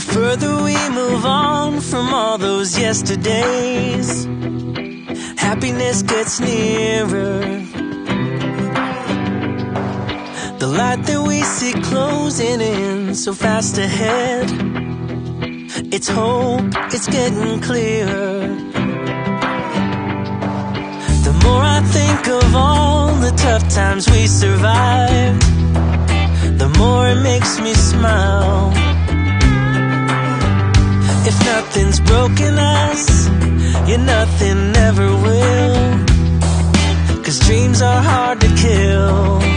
further we move on from all those yesterdays, happiness gets nearer. The light that we see closing in so fast ahead. It's hope, it's getting clearer. The more I think of all the tough times we survived, the more it makes me smile. If nothing's broken us, yeah, nothing ever will. Cause dreams are hard to kill.